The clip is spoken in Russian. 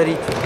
Що